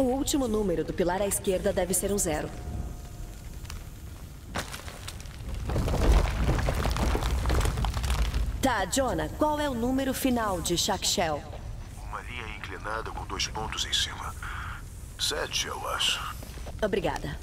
O último número do pilar à esquerda deve ser um zero. Tá, Jonah, qual é o número final de Shakshell? Uma linha inclinada com dois pontos em cima. Sete, eu acho. Obrigada.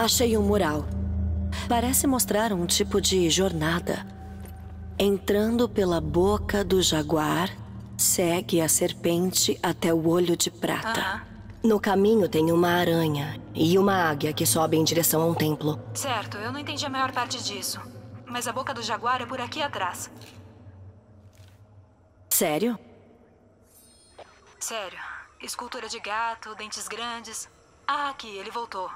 Achei um mural. Parece mostrar um tipo de jornada. Entrando pela boca do jaguar, segue a serpente até o olho de prata. Aham. No caminho tem uma aranha e uma águia que sobe em direção a um templo. Certo, eu não entendi a maior parte disso. Mas a boca do jaguar é por aqui atrás. Sério? Sério. Escultura de gato, dentes grandes. Ah, aqui, ele voltou.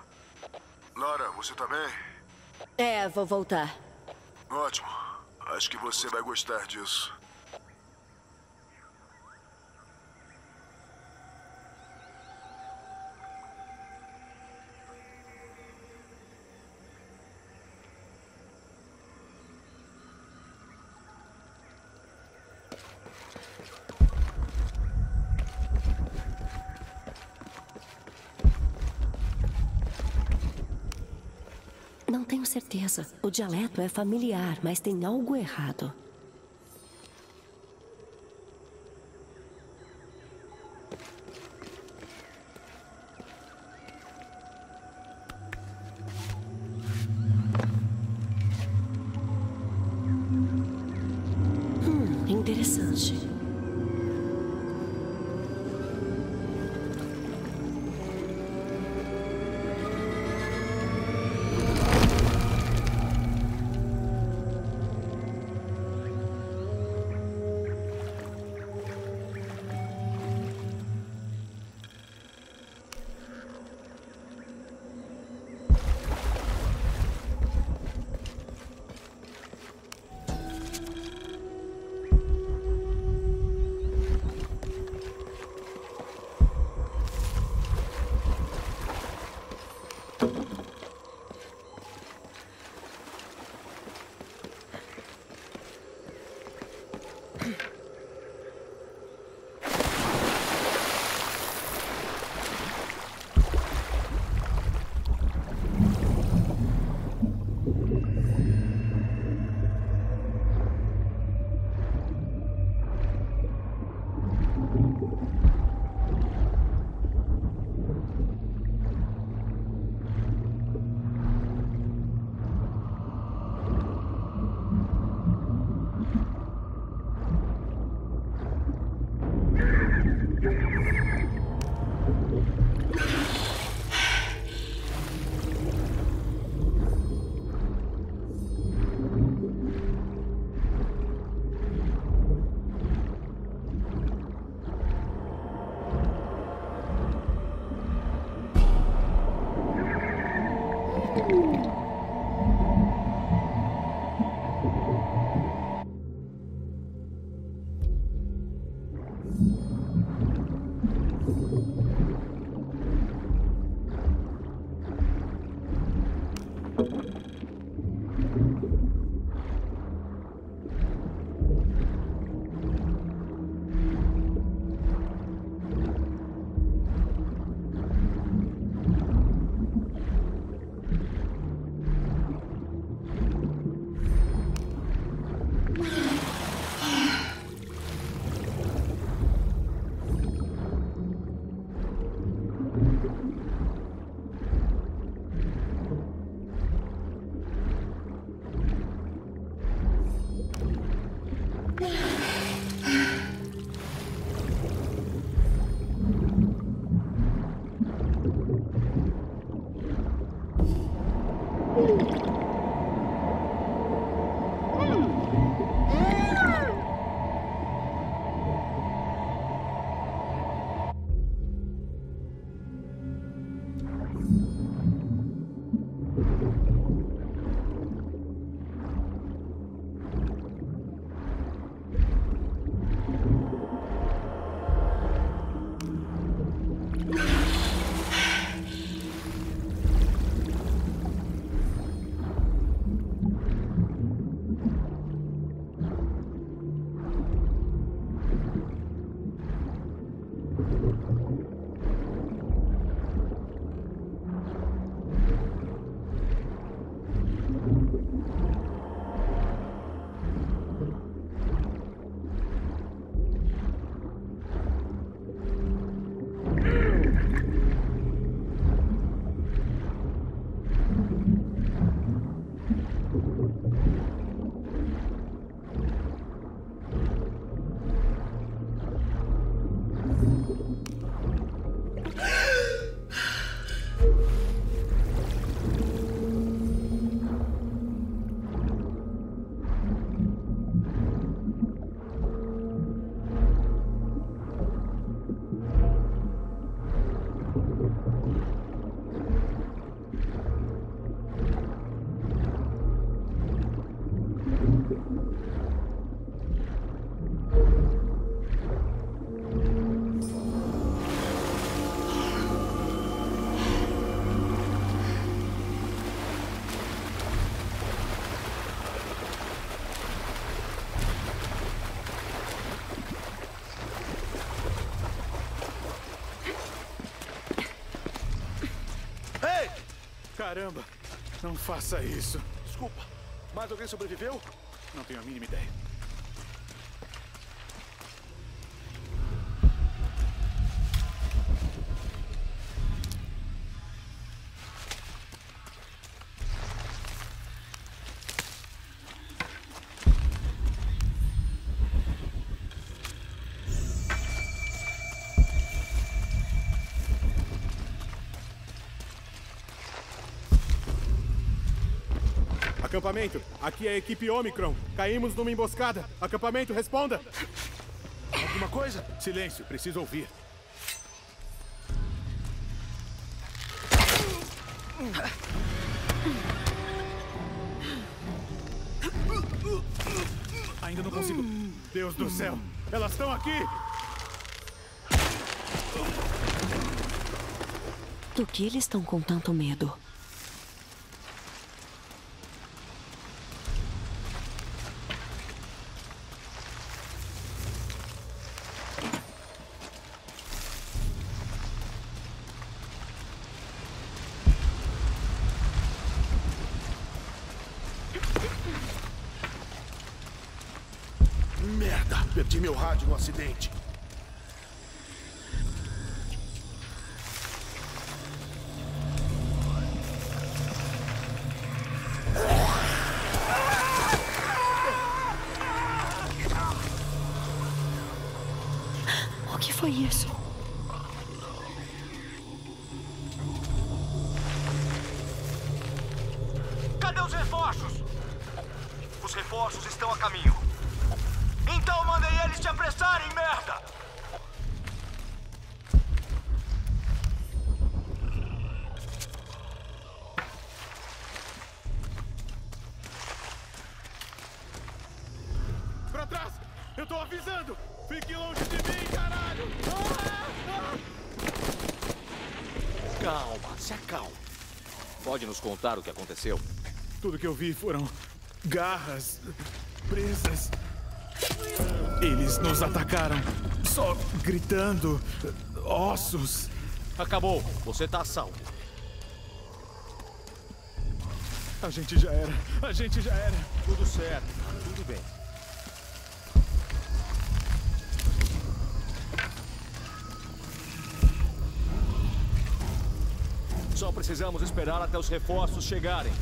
Lara, você tá bem? É, vou voltar. Ótimo. Acho que você vai gostar disso. Não tenho certeza. O dialeto é familiar, mas tem algo errado. Caramba! Não faça isso. Desculpa, mais alguém sobreviveu? Não tenho a mínima ideia. Acampamento, aqui é a equipe Omicron. Caímos numa emboscada. Acampamento, responda! Alguma coisa? Silêncio, preciso ouvir. Ainda não consigo. Deus do céu! Elas estão aqui! Do que eles estão com tanto medo? Rádio no acidente. Pode nos contar o que aconteceu? Tudo que eu vi foram garras, presas. Eles nos atacaram, só gritando, ossos. Acabou. Você tá salvo. A gente já era, a gente já era. Tudo certo. Só precisamos esperar até os reforços chegarem.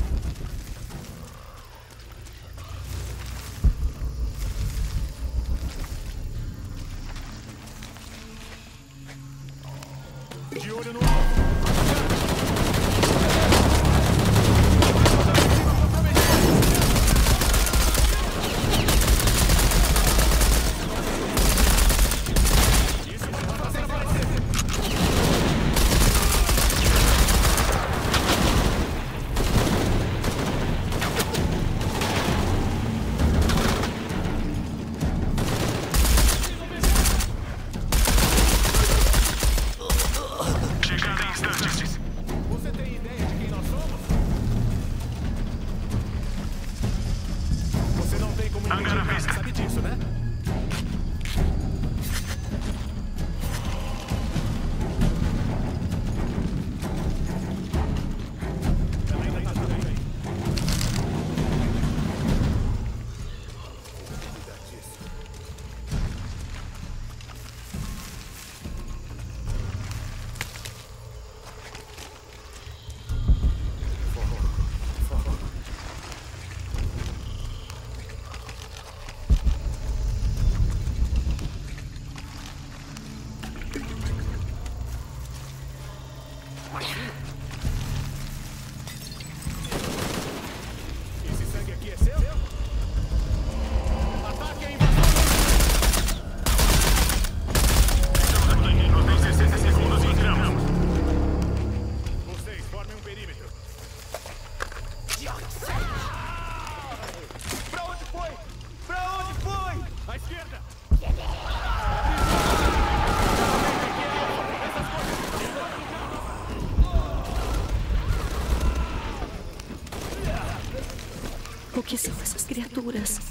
Essas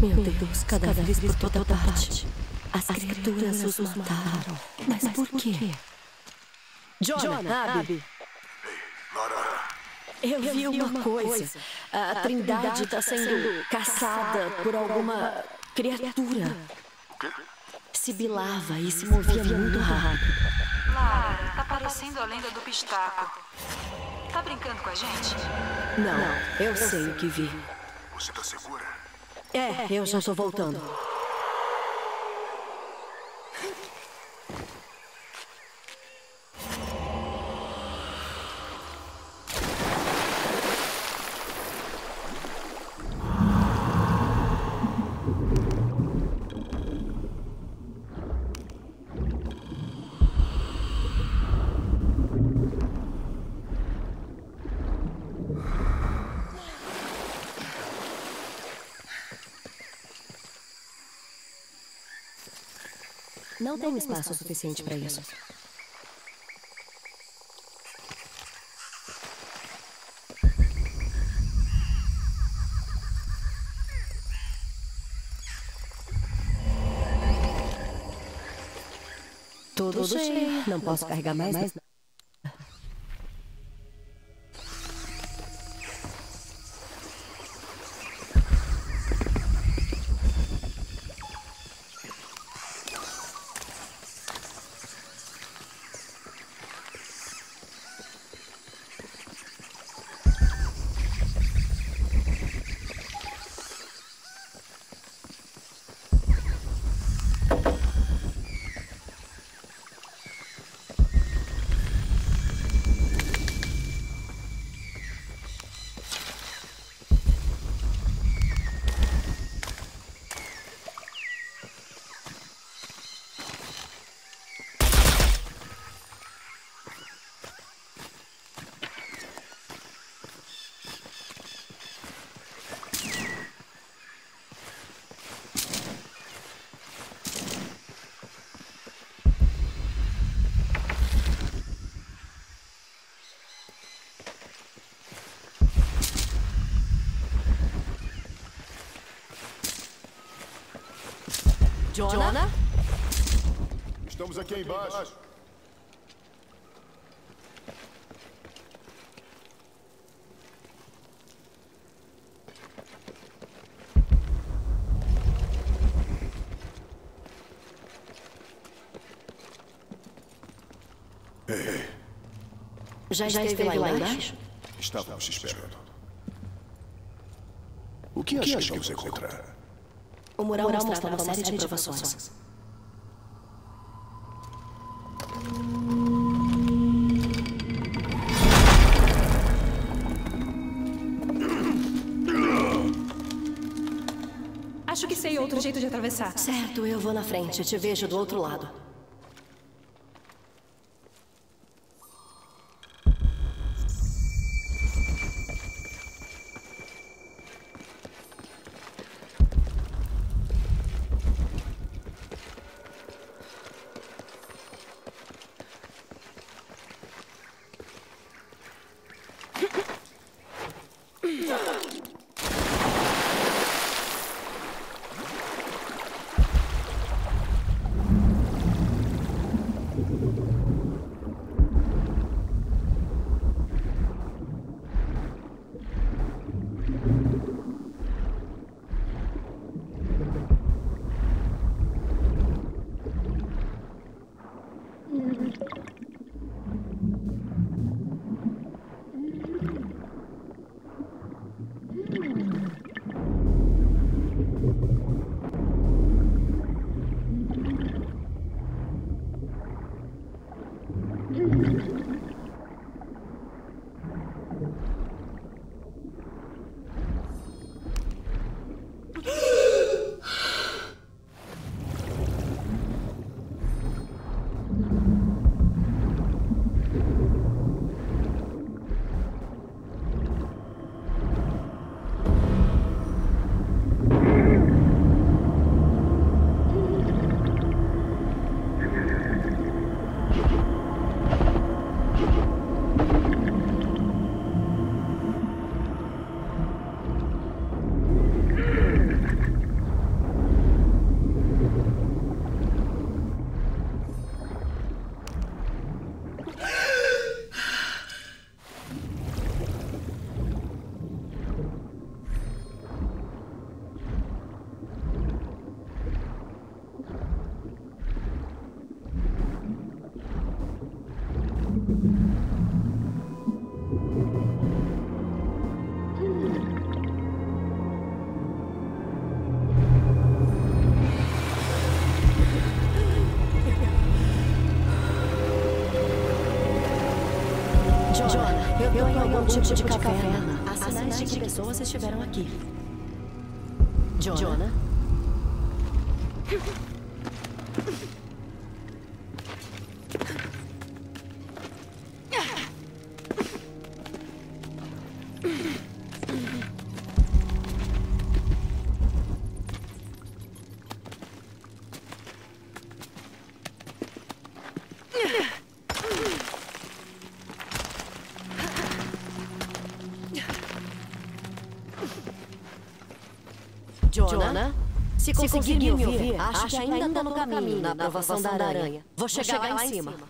Meu Deus, cadáveres por toda parte. As criaturas os mataram. Mas por quê? Jonah, Abby, Lara, eu vi uma coisa. A Trindade está sendo caçada por alguma criatura. o quê? Sibilava e se movia muito rápido. Lara, tá parecendo a lenda do pistaco. Tá brincando com a gente? Não, eu sei o que vi. É, eu já estou voltando. Não tenho espaço suficiente para isso. Tudo, cheio. Não posso carregar mais. nada. Jonah? Estamos aqui embaixo. Já, esteve, lá embaixo? Estávamos te esperando. O que acha que vamos encontrar? O mural, mostrava uma série de provações. Acho que sei outro jeito de atravessar. Certo, eu vou na frente. Te vejo do outro lado. Tipo de caverna. Há sinais de que pessoas estiveram aqui. Jonah? Conseguir me ouvir, acho que ainda está no caminho na aprovação da aranha. Vou chegar lá em cima. Incrível.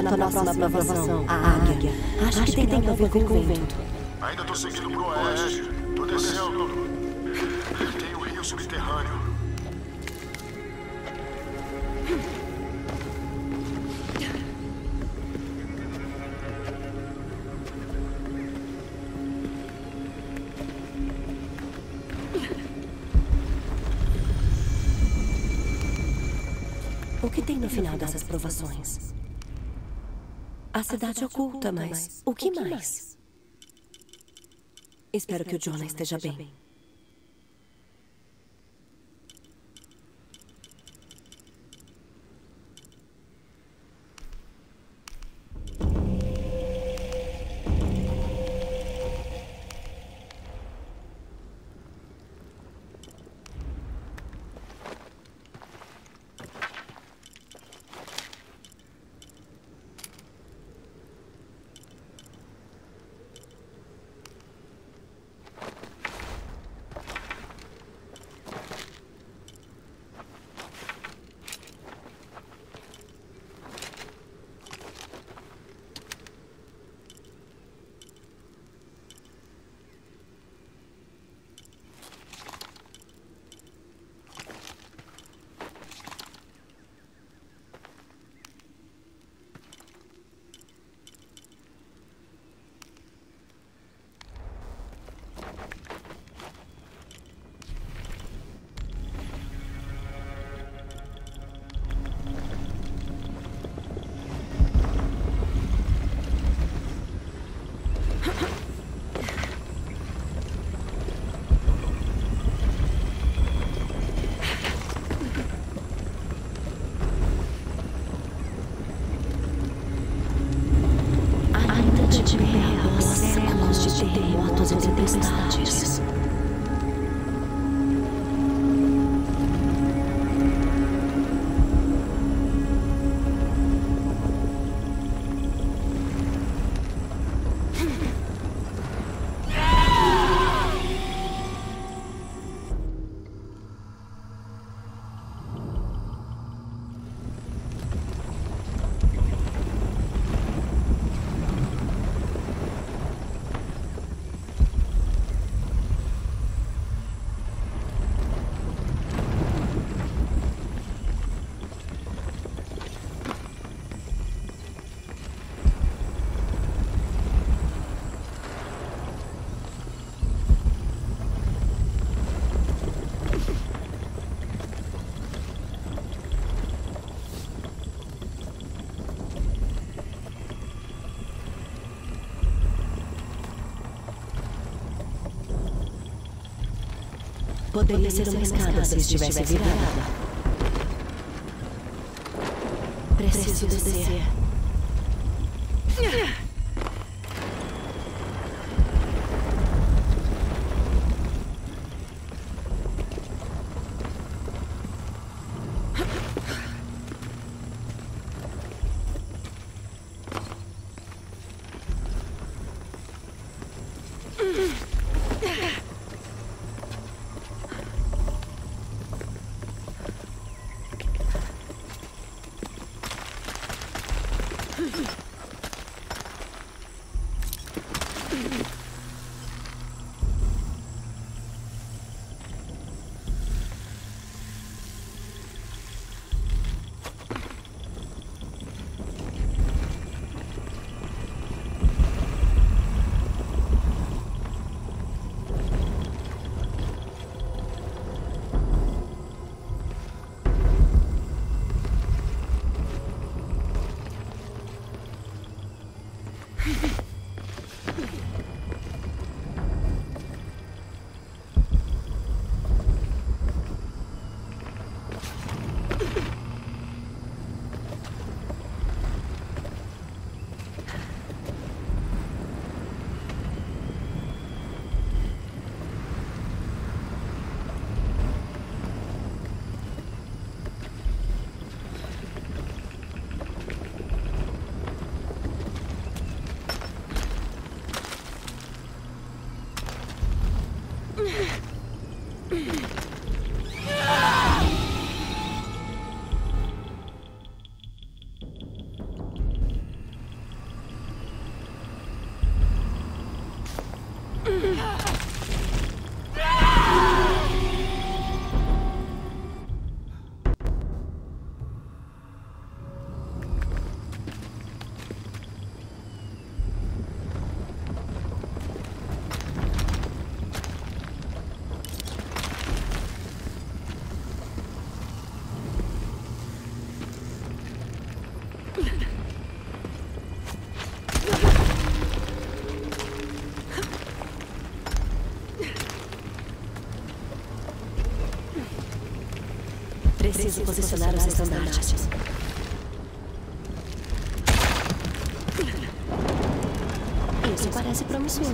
Tô na, próxima aprovação. A águia. Acho, que tem, a ver com o vento. Ainda tô seguindo pro oeste. Tô descendo. Tem o rio subterrâneo. O que tem no final dessas provações? A cidade oculta, mas o que mais? Espero que o Jonah esteja bem. Poderia ser uma escada se estivesse virada. Preciso descer. Preciso posicionar os estandartes. Isso parece promissor.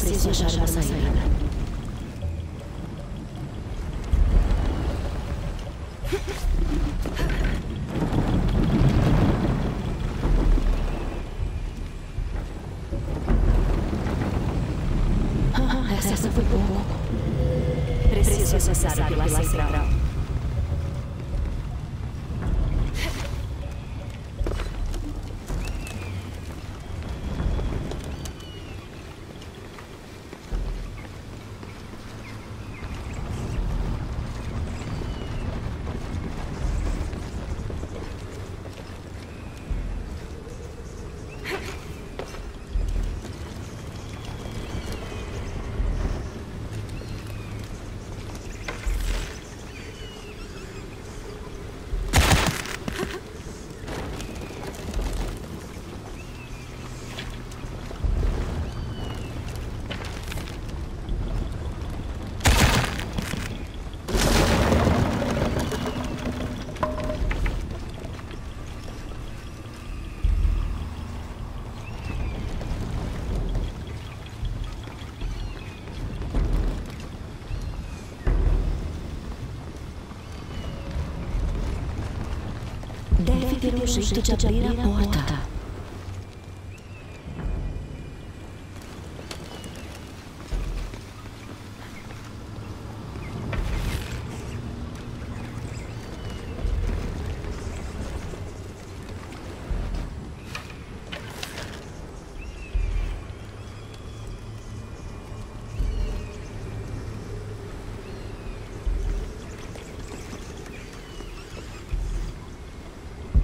Eu preciso achar uma saída. acessar o pilar central. Deve ter um jeito de abrir a porta.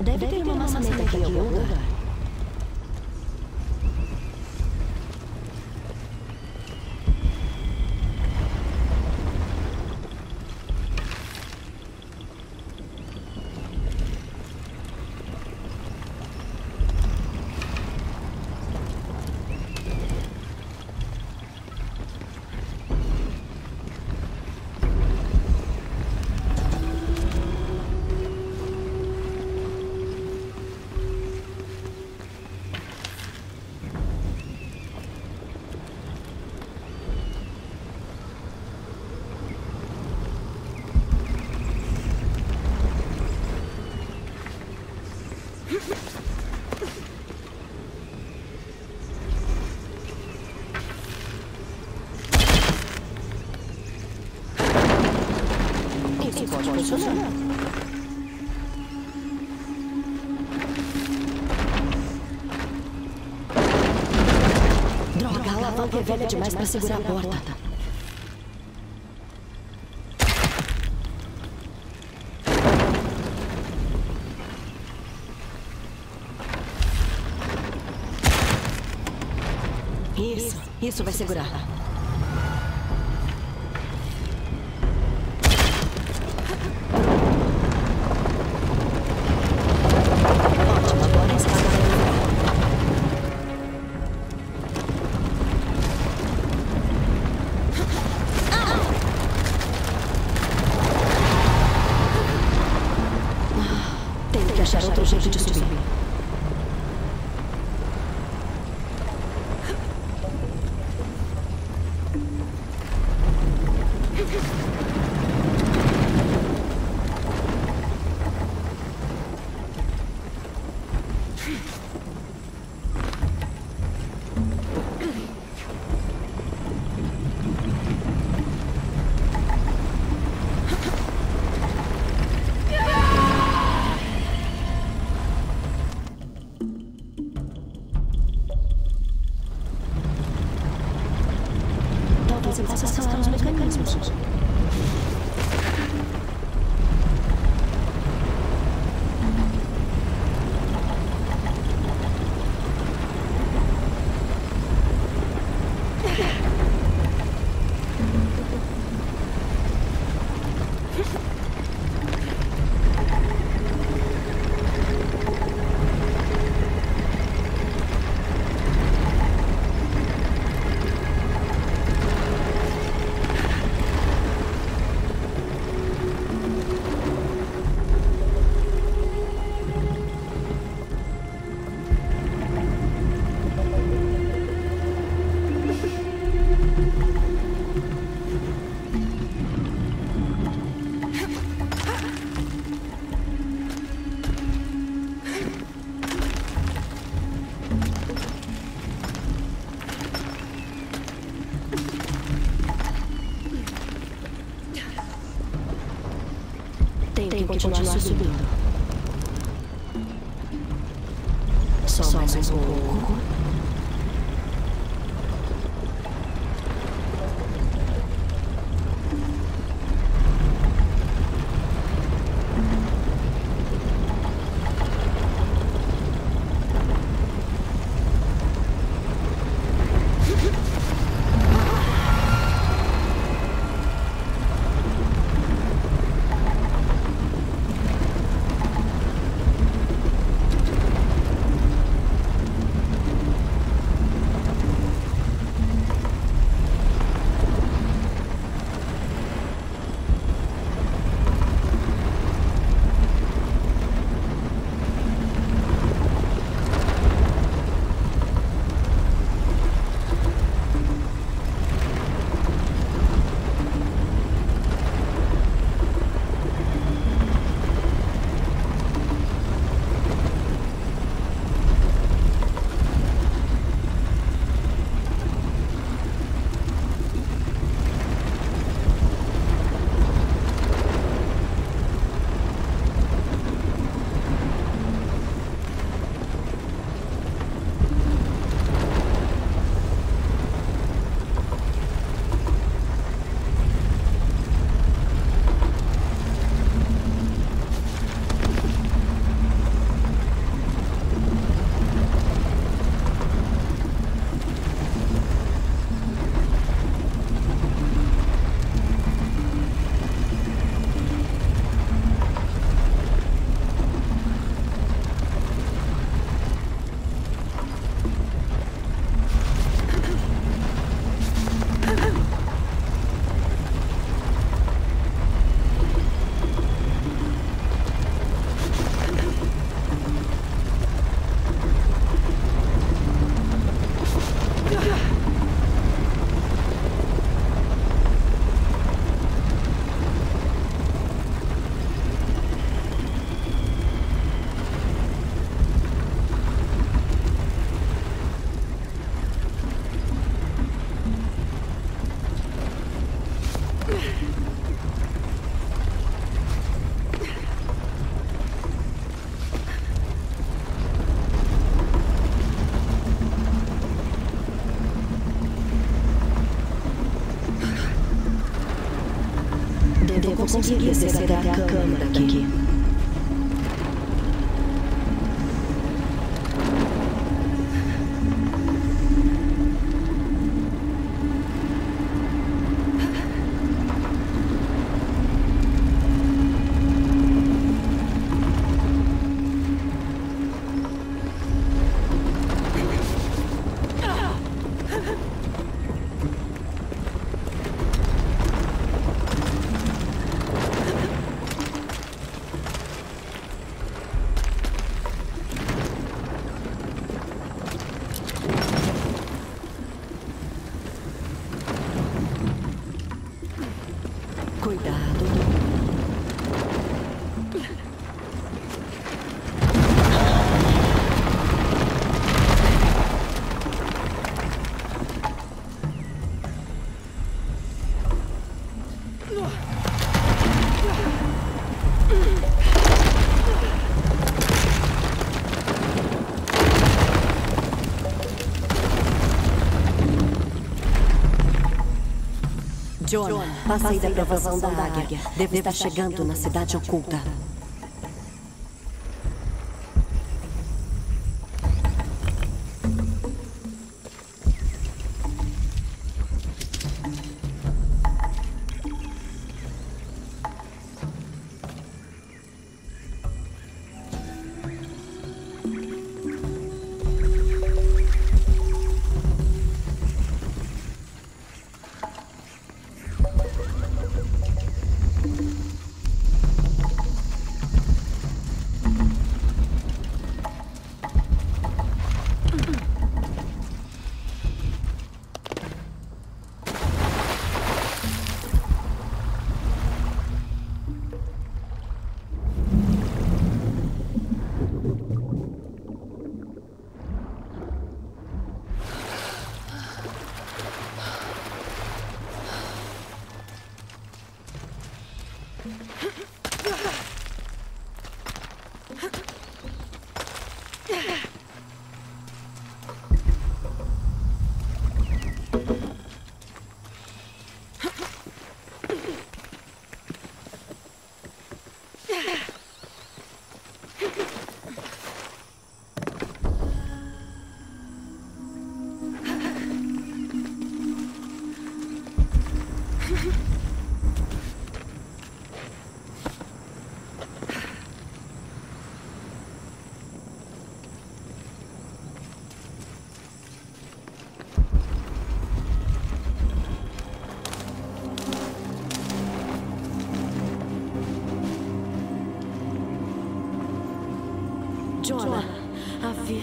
Deve ter uma maçaneta aqui em algum lugar. Funcionar. Droga, a alavanca é velha demais para segurar a porta. Isso, isso vai segurar. Continuar subindo. Devo conseguir descer até a câmara daqui. John, passei da provação da águia. Deve estar chegando na cidade oculta.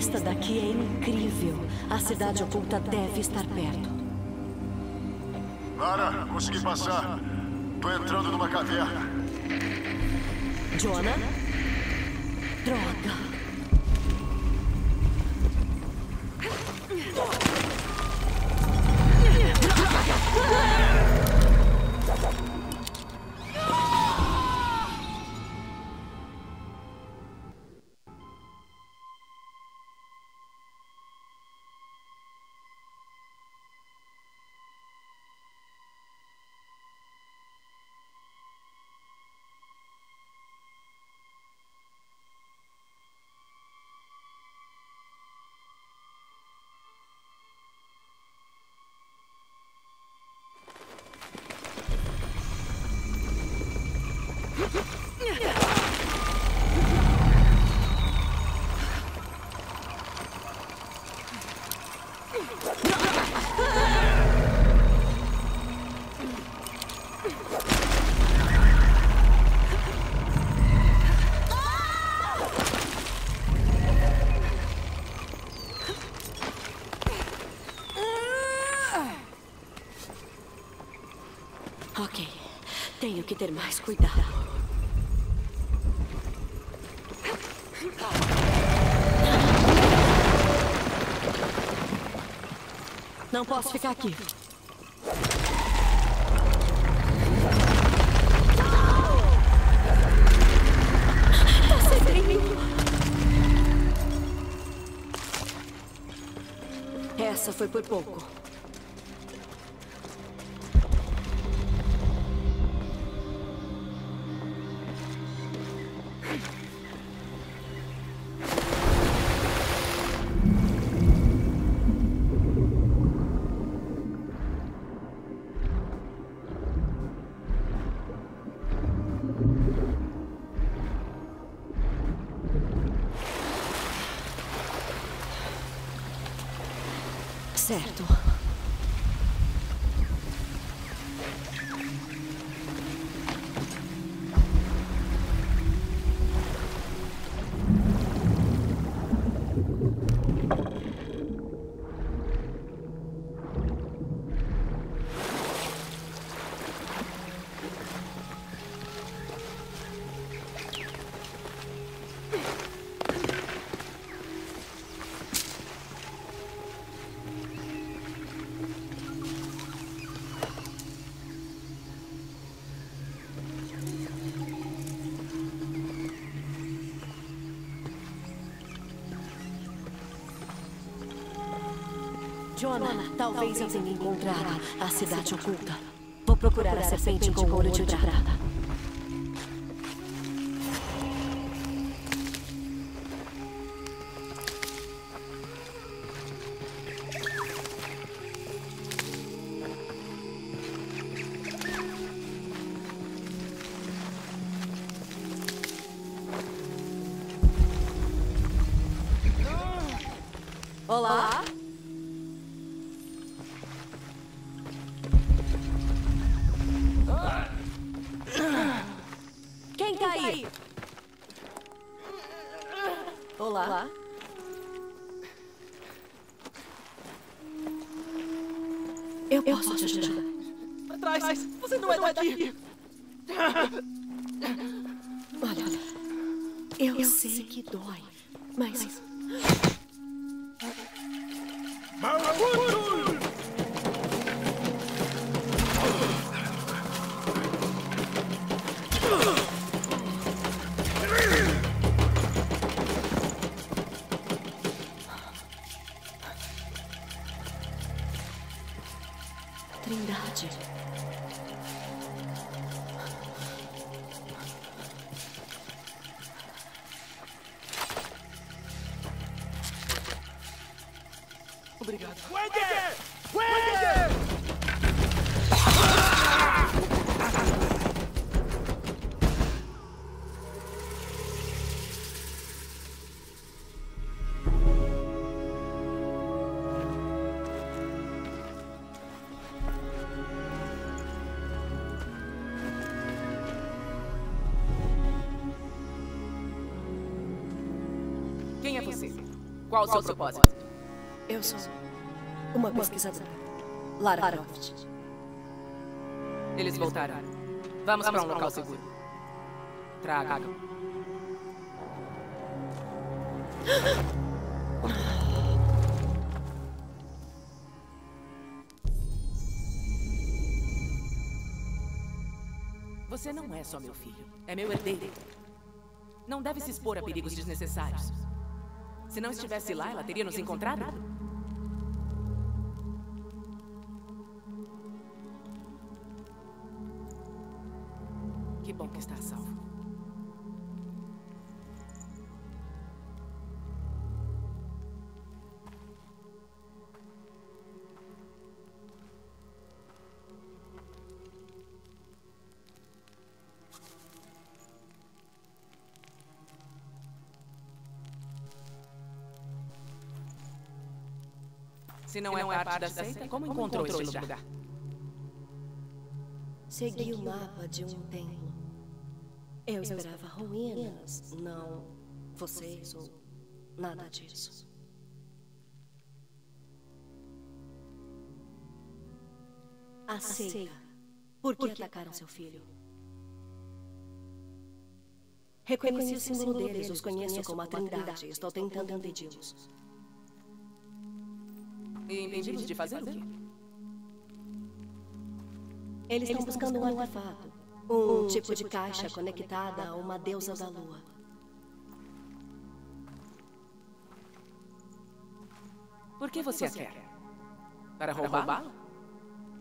Vista daqui é incrível. A cidade oculta deve estar perto. Lara, consegui passar. Tô entrando numa caverna. Jonah? Droga! Tenho que ter mais cuidado. Não posso ficar aqui. Jonah, talvez eu tenha encontrado a cidade oculta. Vou procurar a serpente com o olho de prata. Qual o seu propósito? Eu sou uma pesquisadora. Lara Croft. Eles voltaram. Vamos para um local seguro. Traga. Você não é só meu filho. É meu herdeiro. Não deve se expor a perigos desnecessários. Se não estivesse lá, ela teria nos encontrado? Se não, é, parte da seita, como encontrou este lugar? Segui o mapa de um templo. Eu esperava ruínas, não vocês ou nada disso. A seita. Por que atacaram seu filho? Reconheci o símbolo deles, os conheço como a Trindade. Estou tentando impedi-los. E impedi-los de fazer o quê? Eles estão buscando um artefato. Um tipo de caixa conectada a uma deusa da lua. Por que você a quer? Para roubá-la?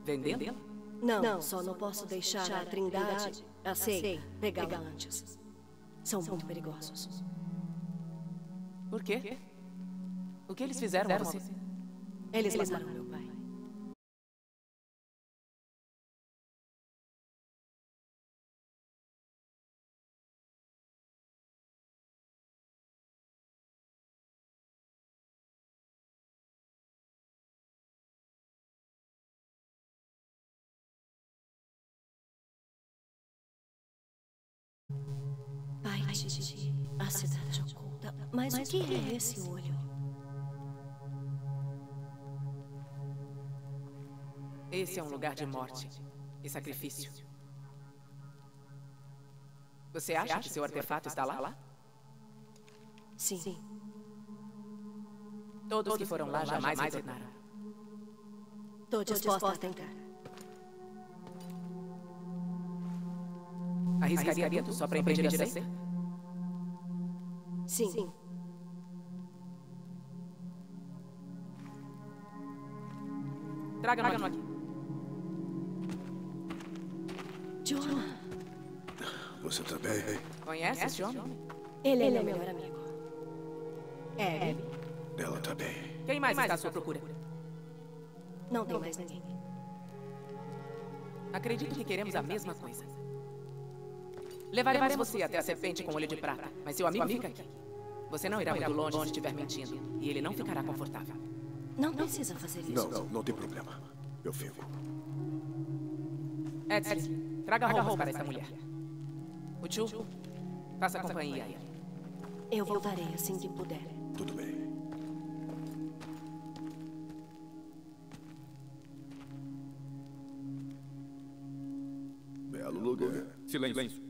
Vendê-la? Não, só não posso deixar a Trindade, a Sei, pegá-la antes. São muito perigosos. Por quê? O que eles fizeram a você? Eles mataram meu pai. Pai de a cidade oculta. Mas o que é esse olho? Esse é um lugar de morte e sacrifício. Você acha que seu artefato está lá? Sim. Todos que foram lá jamais retornaram. Estou disposta a tentar. Arriscaria tudo só para impedir a seita? Sim. Traga-no aqui. John, Você tá bem? Conhece esse homem? ele é meu melhor amigo. É, Ela tá bem. Quem mais está à sua procura? não tem mais ninguém. Acredito que queremos a mesma coisa. Levaremos você até a serpente com olho de prata, mas seu amigo fica aqui. Você não irá muito longe se estiver mentindo, e ele não ficará confortável. Não precisa fazer isso. Não, não, não tem problema. Eu fico. Edson, traga roupas para essa mulher. O tio, faça companhia a ele. Eu voltarei assim que puder. Tudo bem. Belo lugar. Silêncio.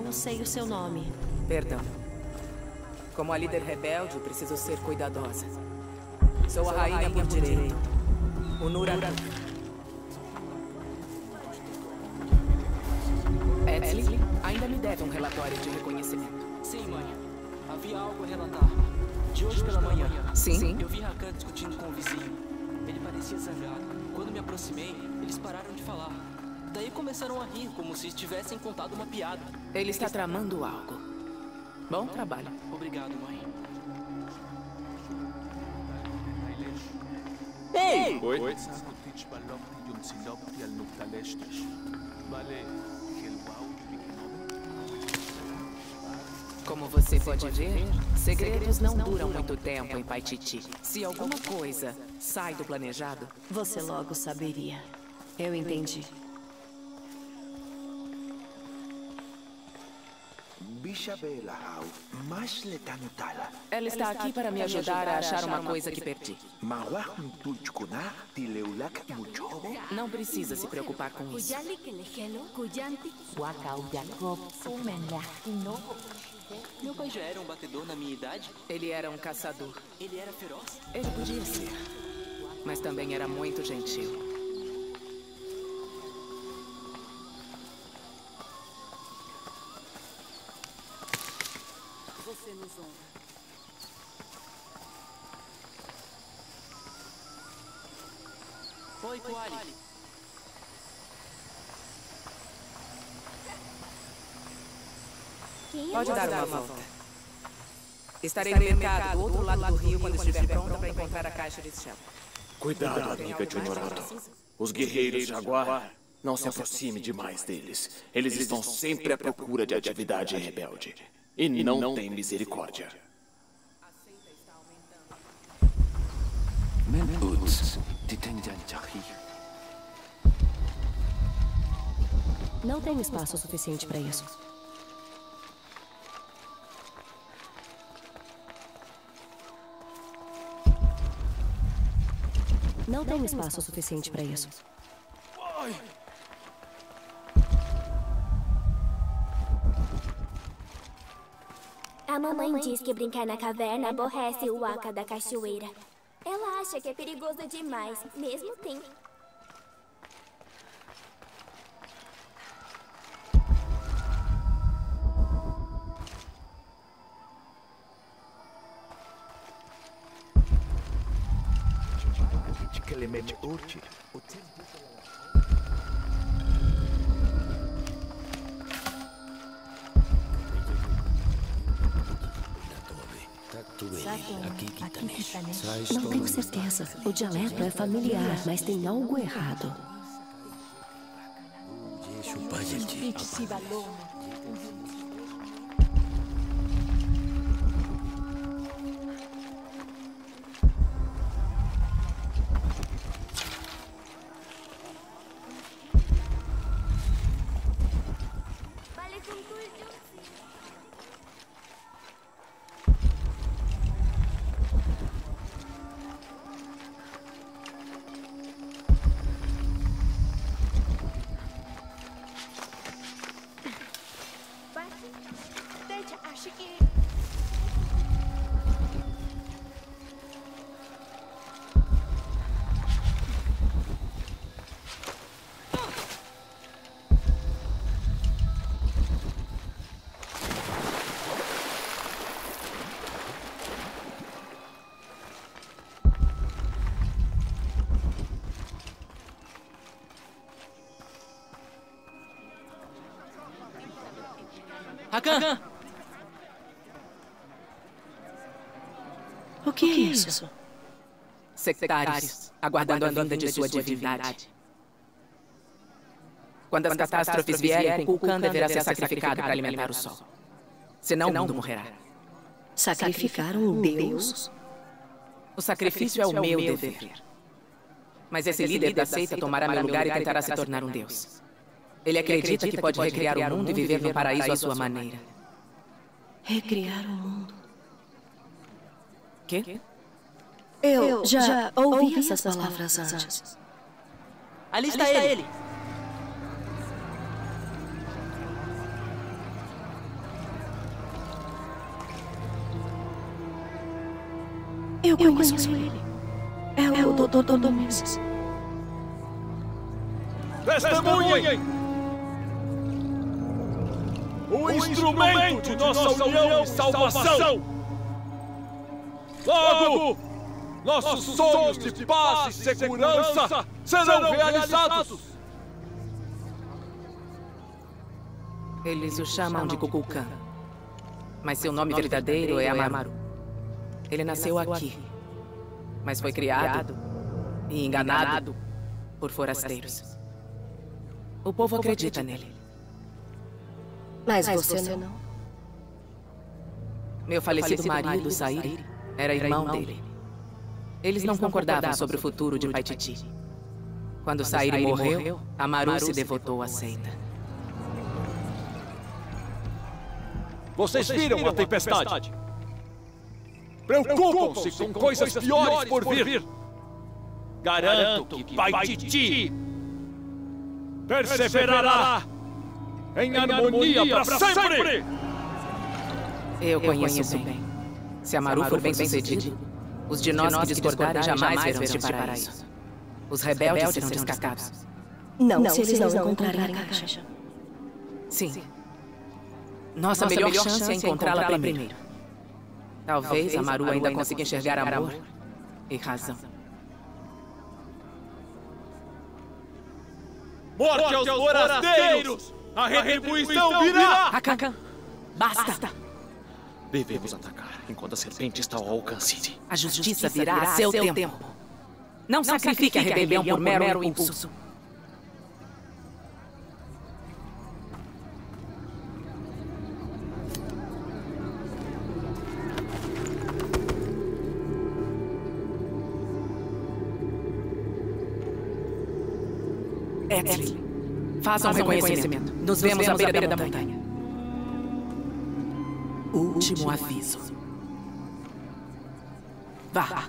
Não sei o seu nome. Perdão. Como a líder rebelde, preciso ser cuidadosa. Sou a rainha por direito. O Nuratu. Edsley ainda me deve um relatório de reconhecimento. Sim, mãe. Havia algo a relatar. De hoje pela manhã. Sim? Eu vi Rakan discutindo com o vizinho. Ele parecia zangado. Quando me aproximei, eles pararam de falar. Daí começaram a rir, como se estivessem contado uma piada. Ele está tramando algo. Bom trabalho. Obrigado, mãe. Oi? Como você pode ver, segredos não duram muito tempo em Paititi. Se alguma coisa sai do planejado, Você logo saberia. Eu entendi. Ela está aqui para me ajudar a achar uma coisa que perdi. Muchobo. Não precisa se preocupar com isso. Meu pai já era um batedor na minha idade? Ele era um caçador. Ele era feroz? Ele podia ser. Mas também era muito gentil. Você nos honra. Oi, Koali. Pode dar uma volta. Estarei no mercado do outro lado do rio quando estiver pronta para encontrar a caixa de Shell. Cuidado, amiga de Honorato. Os guerreiros Jaguar, não se aproxime demais deles. Eles estão sempre à procura de atividade rebelde. E não tem misericórdia. Não tenho espaço suficiente para isso. Não tenho espaço suficiente para isso. A mamãe diz que brincar na caverna aborrece o aca da cachoeira. Ela acha que é perigoso demais, mesmo tempo. Certeza. O dialeto é familiar, mas tem algo errado. Sectários, aguardando a vinda de sua divindade. Quando as catástrofes vierem, Kulkan deverá ser sacrificado para alimentar o sol. Senão o mundo morrerá. Sacrificaram um deus? O sacrifício é o meu dever. Mas esse líder da seita tomará meu lugar e tentará se tornar um deus. Ele acredita que pode recriar o mundo e viver no paraíso à sua maneira. Recriar o mundo. Quê? Eu, Eu já, já, ouvi, ouvi essas palavras, palavras antes. antes. Ali está, Ali está ele. ele. Eu conheço, Eu conheço ele. ele. É, é o Dodô Domingos. Testemunhem! O instrumento de nossa união e salvação! Logo! Nossos sonhos de paz e segurança serão realizados! Eles o chamam de Kukulkan. Mas seu nome verdadeiro é Amaru. Ele nasceu aqui, mas foi criado e enganado por forasteiros. O povo acredita nele. Mas você não. Meu falecido marido, Sair, era irmão dele. Eles não concordavam sobre o futuro de Paititi. Quando Sair morreu, Amaru se devotou à seita. Vocês viram a tempestade? Preocupam-se com coisas piores por vir. Garanto que Pai Titi perseverará em harmonia para sempre! Eu conheço bem. Se Amaru for bem sucedido, os de nós que discordarem jamais verão este paraíso. Os rebeldes serão descartados. Não, se eles não encontrarem a caixa. Sim. Nossa, melhor chance é encontrá-la primeiro. Talvez Amaru ainda consiga enxergar amor e razão. Morte aos forasteiros! A retribuição virá! Hakan, basta! Devemos atacar enquanto a serpente está ao alcance. A justiça virá a seu tempo. Não sacrifique a rebelião por mero impulso. Exley, faça um reconhecimento. Nos vemos à beira da montanha. Último aviso. Vá.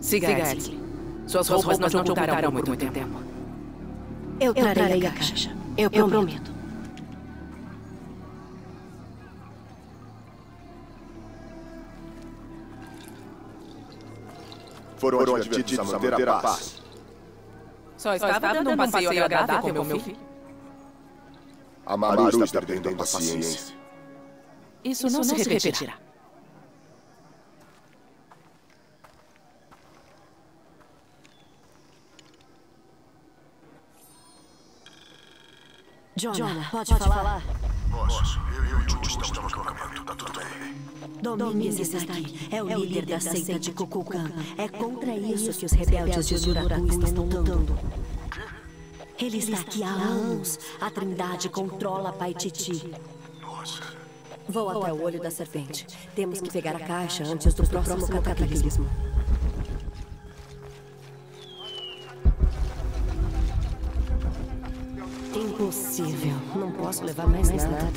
Siga Exley. Suas roupas não te ocultarão por muito tempo. Eu trarei a caixa. Eu prometo. Foram advertidos a manter a paz. Só estava dando um passeio agradável com meu filho. Amaru está perdendo a paciência. Isso não se repetirá. Jonah, pode, falar? Posso. Eu e o Jude estamos no acampamento. Tá tudo bem. Domingues está aqui. É o líder da seita de Kukulkan. É contra isso que os rebeldes de Zuratu estão lutando. Ele está aqui há anos. A Trindade controla Pai Titi. Nossa. Vou até o olho da serpente. Temos que pegar a caixa antes do próximo cataclismo. Impossível. Não posso levar mais nada.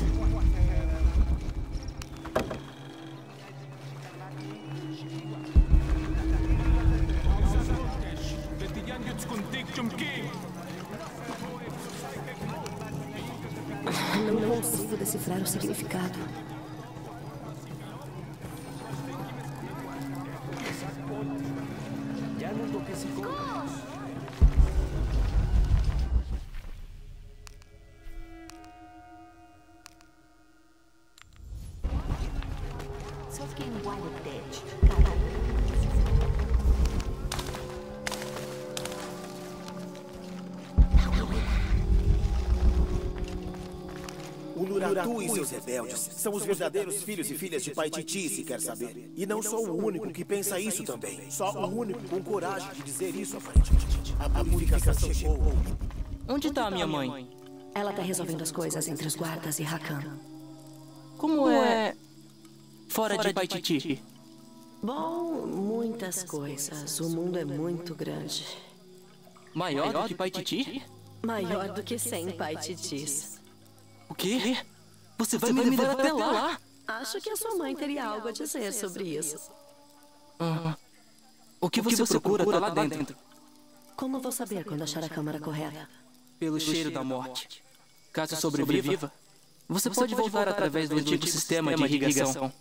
Não consigo decifrar o significado. Só fiquei no Wild Dead. O Luratu e seus rebeldes são os verdadeiros filhos e filhas de Pai Titi, se quer saber. E não sou o único que pensa isso também. Só o único com coragem de dizer isso, aparentemente. A purificação chegou. Onde tá a minha mãe? Ela tá resolvendo as coisas entre os guardas e Rakan. Como é. Fora de Paititi? Bom, muitas coisas. O mundo é muito grande. Maior do que Paititi? Maior do que 100 Pai Titis. O quê? Você vai me levar até lá? Acho que a sua mãe teria algo a dizer sobre isso. Ah, O que você procura tá lá dentro? Como vou saber quando achar a câmara correta? Pelo cheiro da morte. Caso sobreviva, Você pode voltar através do antigo sistema de irrigação.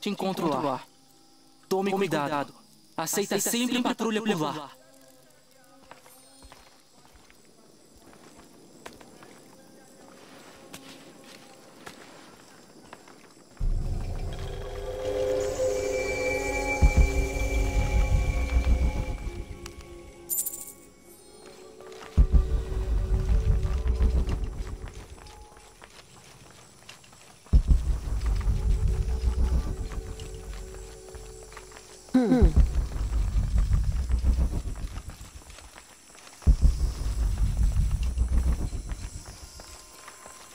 Te encontro lá. Tome cuidado. Aceita sempre patrulha por lá.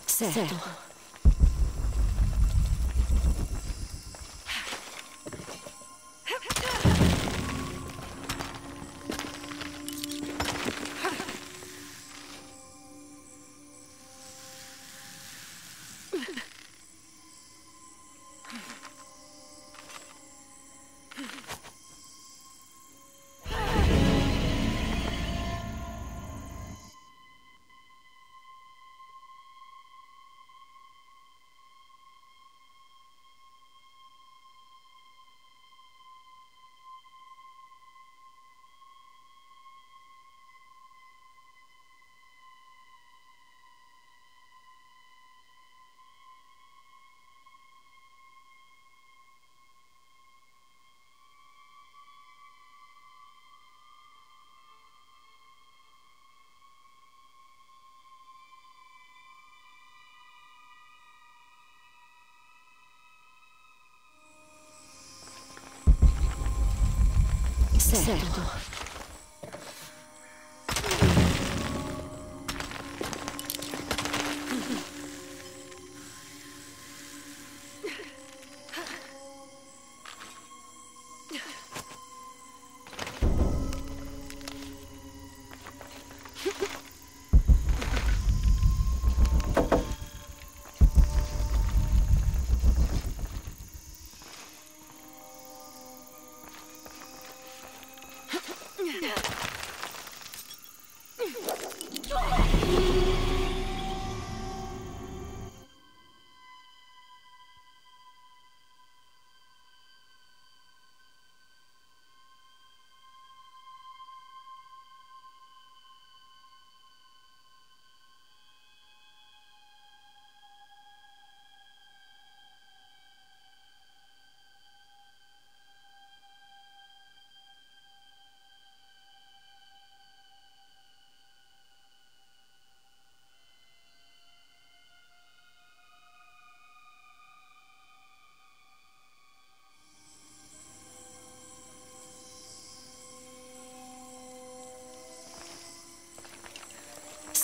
Certo. Certo.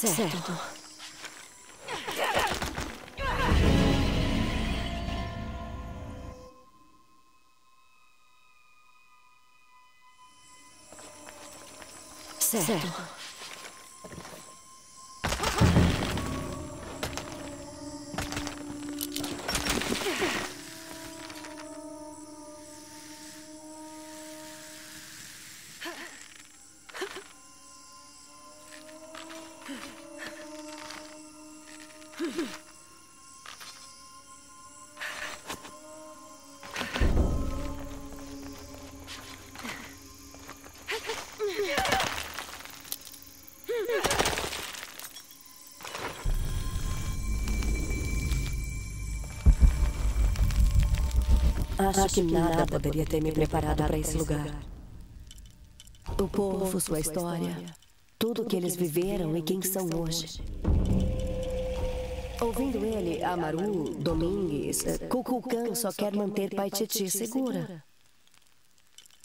Certo. Certo. Acho que nada poderia ter me preparado para esse lugar. O povo, sua história, tudo o que eles viveram e quem são hoje. Ouvindo ele, Amaru, Domingues, Kukulkan só quer manter Paititi segura.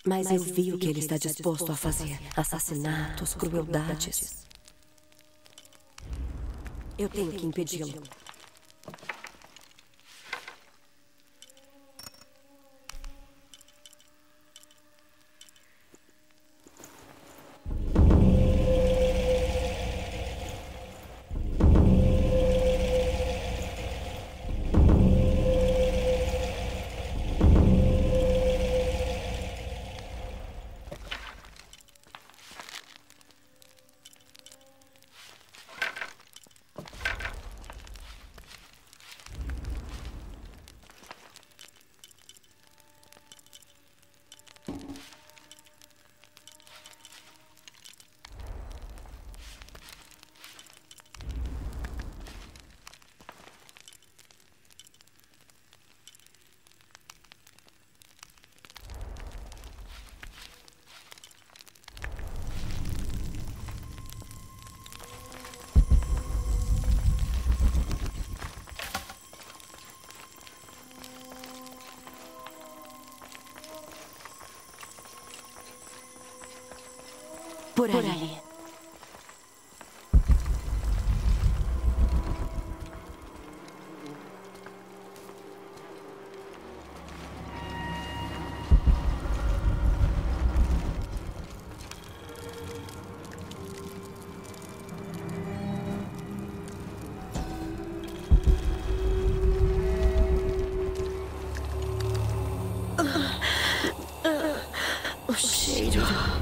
Mas eu vi o que ele está disposto a fazer: assassinatos, crueldades. Eu tenho que impedi-lo. Por aí. O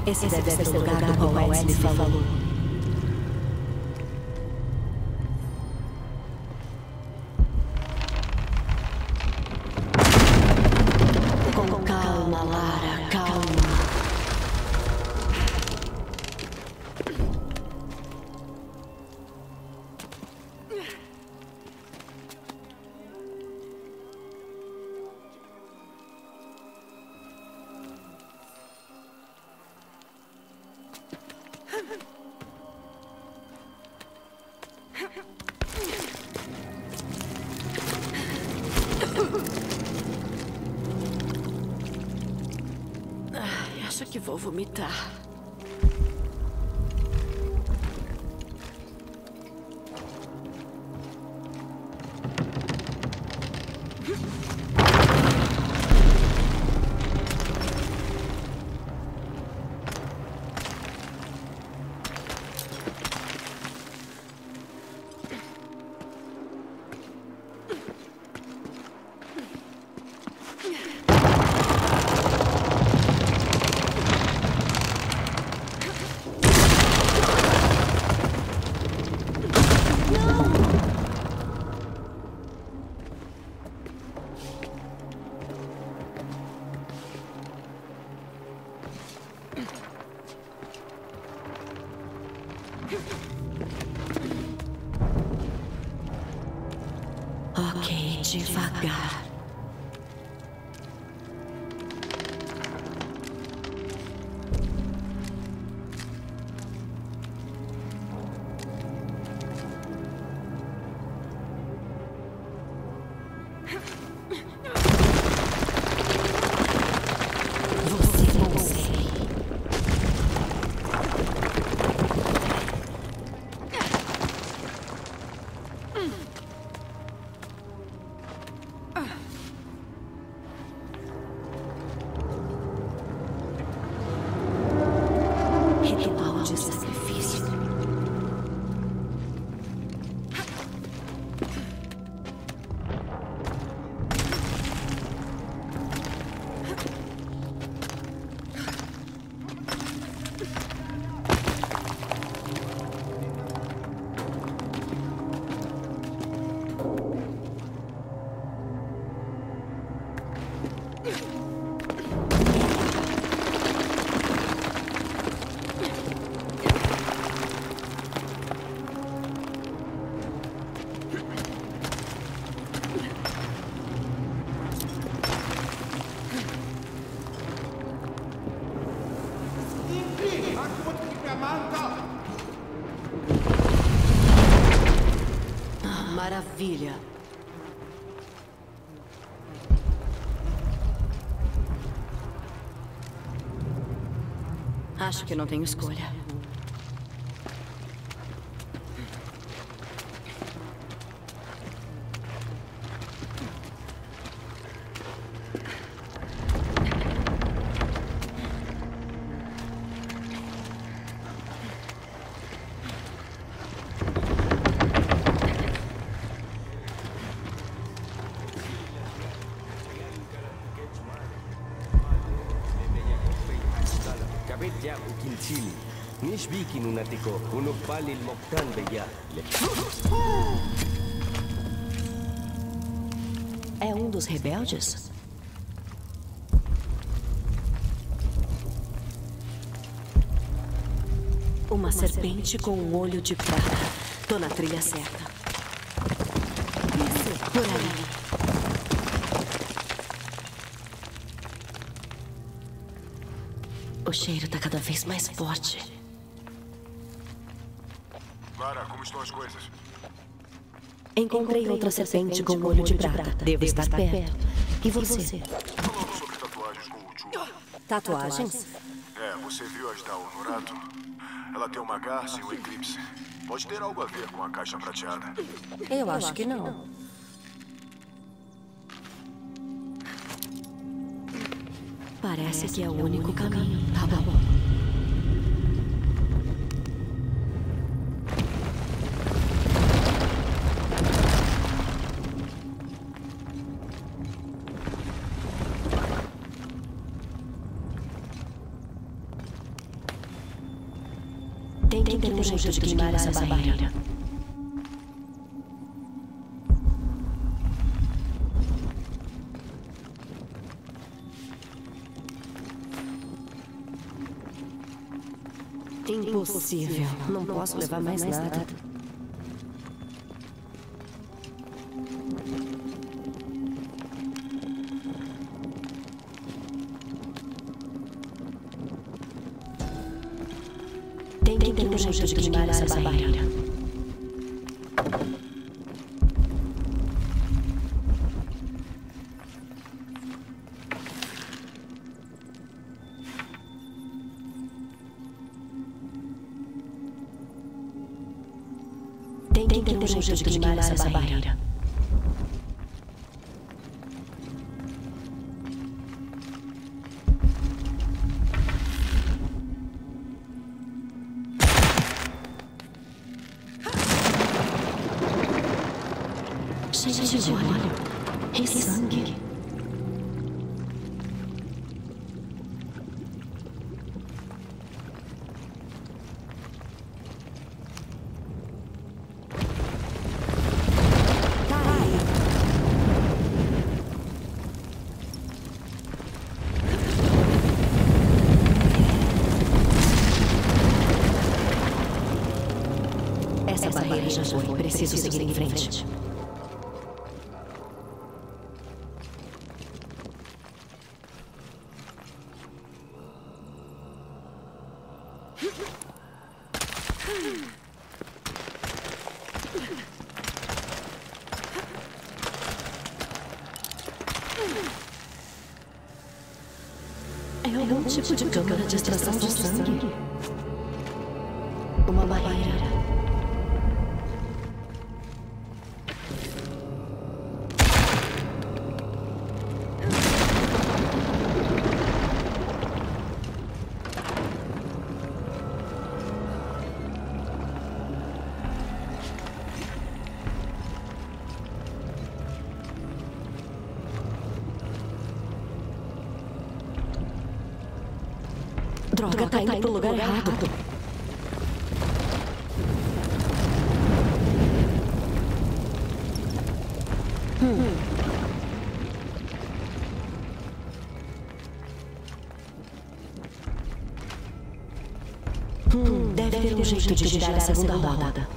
Esse deve, ser o lugar do qual Wesley falou. Acho que não tenho escolha. Nishbiki nunatiko, unupali moktan beya. É um dos rebeldes? Uma serpente com um olho de prata. Tô na trilha certa. Isso, por aí. O cheiro tá cada vez mais forte. As coisas? Encontrei outra serpente com um olho de prata. Devo estar perto. E você? Falando sobre tatuagens com o Chu. Tatuagens? É, você viu as da Honorato? Ela tem uma garça e um eclipse. Pode ter algo a ver com a caixa prateada. Eu acho que não. Parece que é o único caminho. Tá bom. Jeito de queimar essa barreira. Impossível. Não posso levar mais nada. De óleo e sangue. Essa barreira já foi. Preciso seguir em frente. Droga, tá indo pro lugar errado. Hum. Hum, deve ter um jeito de girar a segunda roda.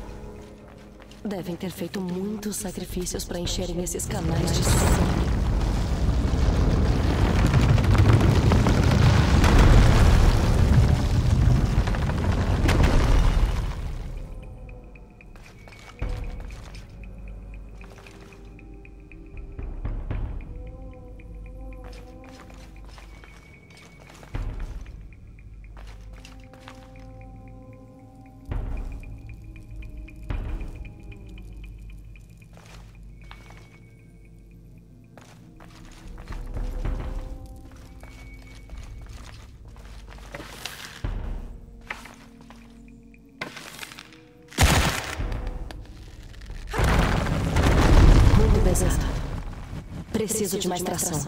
Devem ter feito muitos sacrifícios para encherem esses canais de sangue. Mais tração.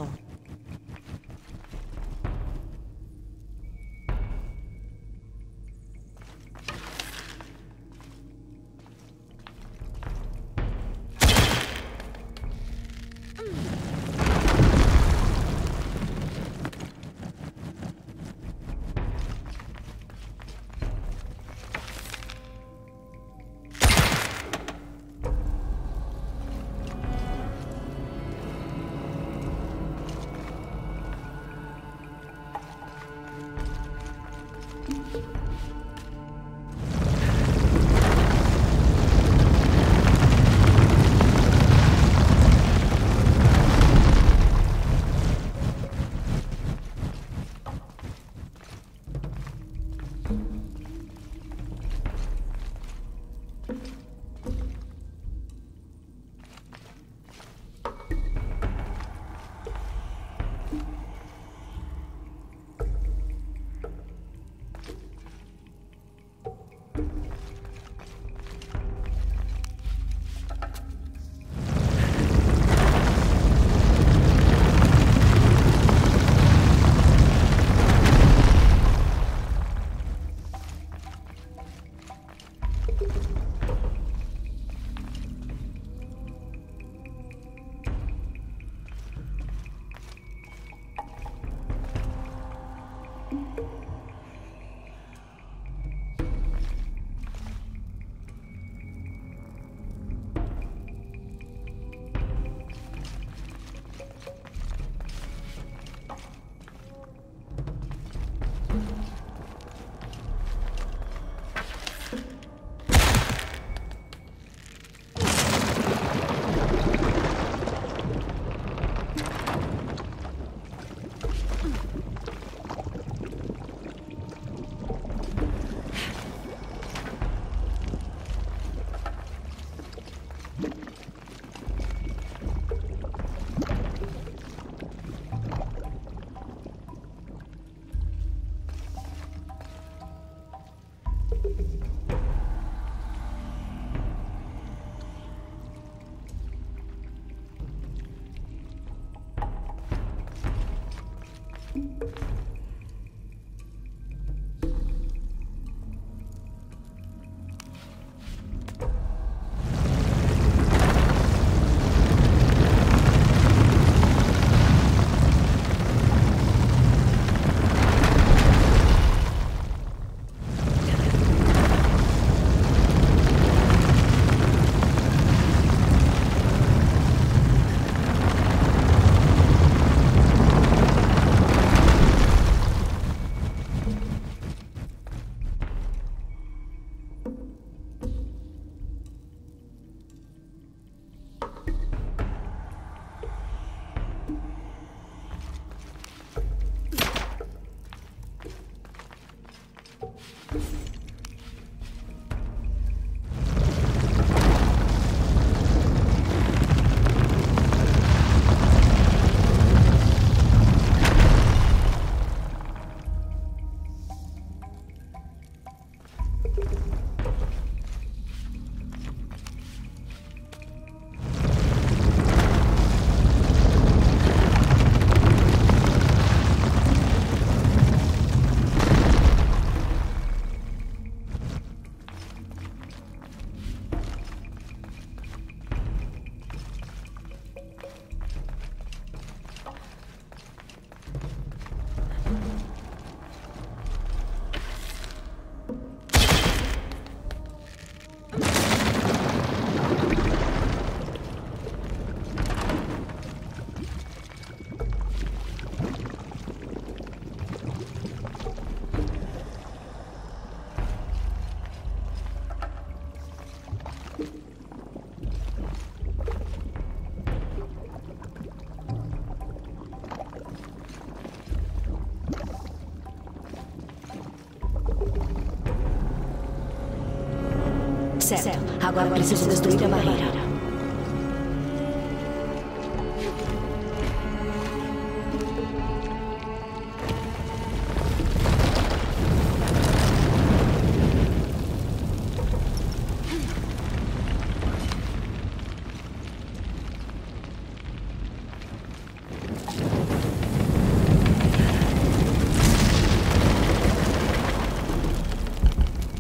Agora preciso destruir a barreira.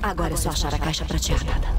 Agora é só achar a caixa prateada.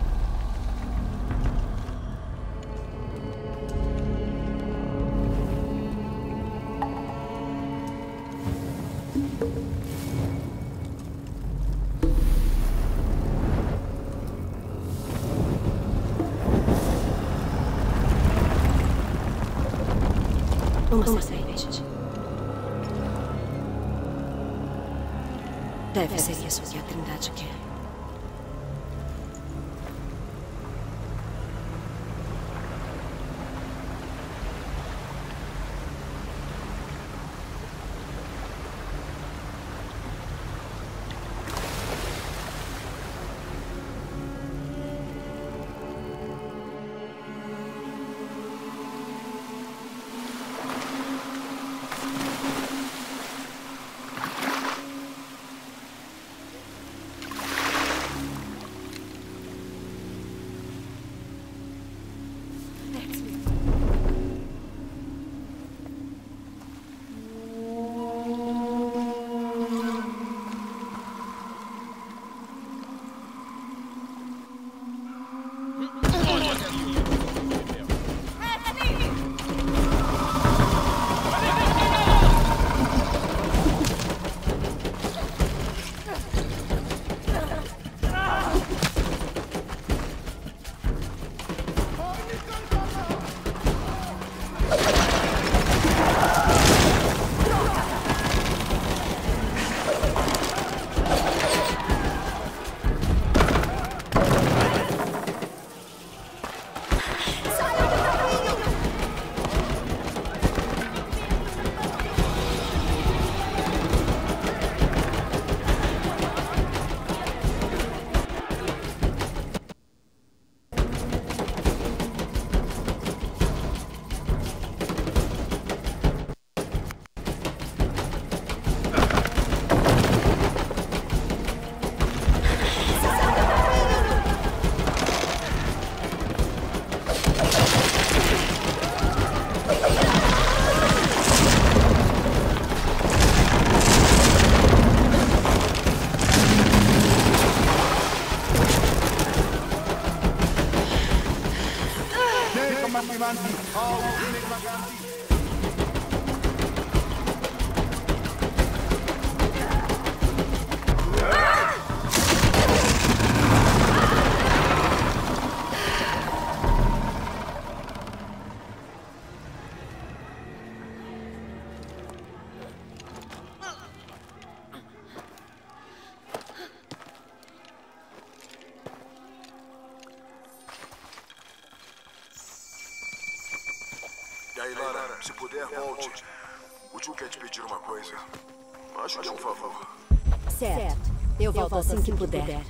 Assim que puder.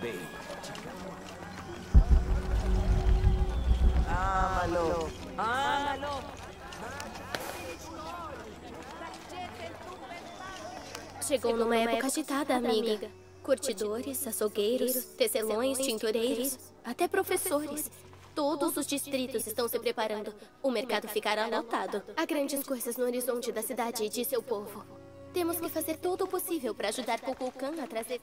Bem. Amalo. Amalo. Chegou numa época agitada, amiga. Curtidores, açougueiros, tecelões, tintureiros, até professores. Todos os distritos estão se preparando. O mercado ficará lotado. Há grandes coisas no horizonte da cidade e de seu povo. Temos que fazer todo o possível para ajudar Kukulkan a trazer.